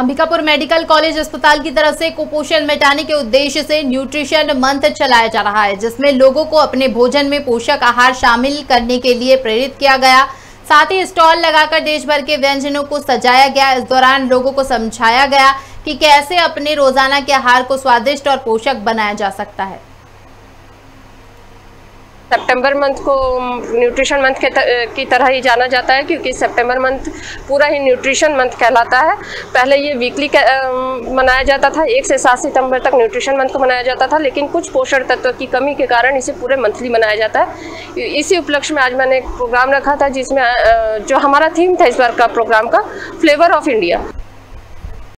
Ambikapur medical college अस्पताल की तरफ़ से कुपोषण मिटाने के उद्देश्य से न्यूट्रिशन मंथ चलाया जा रहा है, जिसमें लोगों को अपने भोजन में पोषक आहार शामिल करने के लिए प्रेरित किया गया। साथ ही स्टॉल लगाकर देश भर के व्यंजनों को सजाया गया। इस दौरान लोगों को समझाया गया कि कैसे अपने रोज़ाना के आहार को स्वादिष्ट और पोषक बनाया जा सकता है। सितंबर मंथ को न्यूट्रिशन मंथ के तर, की तरह ही जाना जाता है क्योंकि सितंबर मंथ पूरा ही न्यूट्रिशन मंथ कहलाता है। पहले ये वीकली मनाया जाता था एक से सात सितंबर तक न्यूट्रिशन मंथ को मनाया जाता था लेकिन कुछ पोषण तत्व की कमी के कारण इसे पूरे मंथली मनाया जाता है। इसी उपलक्ष्य में आज मैंने एक प्रोग्राम रखा था जिसमें जो हमारा थीम था इस बार का प्रोग्राम का फ्लेवर ऑफ़ इंडिया